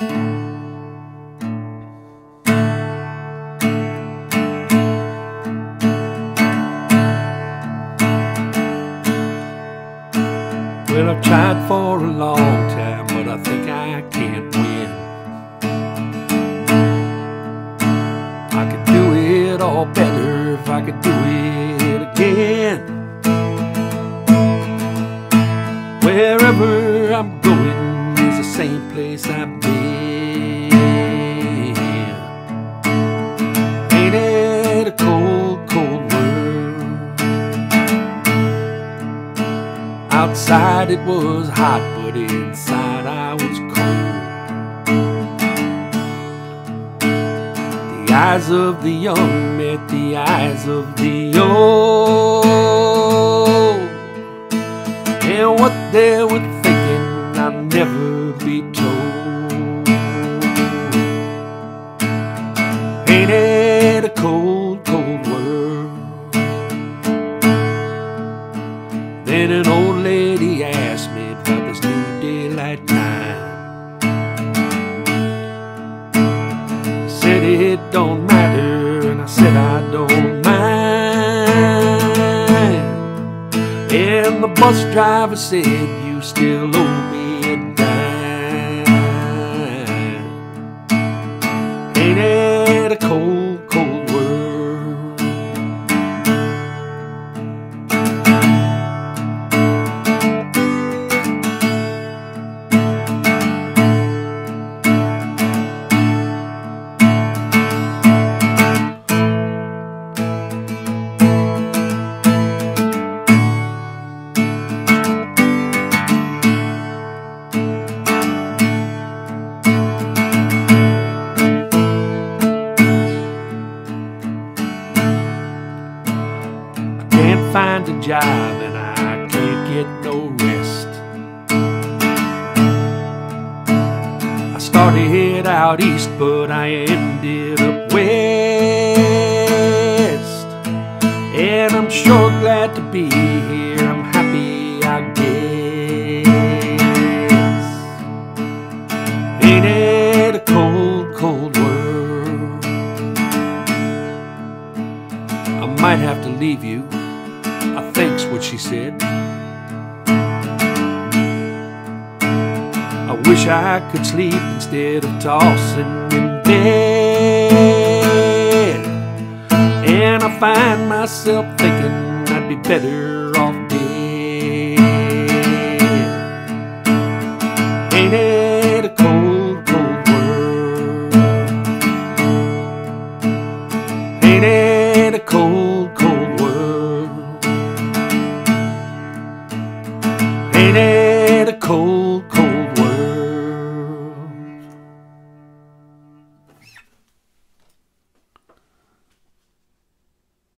Well, I've tried for a long time, but I think I can't win. I could do it all better if I could do it again. Wherever I'm going same place I've been. Ain't it a cold, cold world? Outside it was hot, but inside I was cold. The eyes of the young met the eyes of the old. And what they were thinking, I'll never be told. Ain't it a cold, cold world? Then an old lady asked me about this new daylight time. Said it don't matter, and I said I don't mind. And the bus driver said, You still owe me Can't a job and I can't get no rest. I started out east, but I ended up west. And I'm sure glad to be here. I'm happy, I guess. Ain't it a cold, cold world? I might have to leave you. I think's what she said. I wish I could sleep instead of tossing in bed. And I find myself thinking I'd be better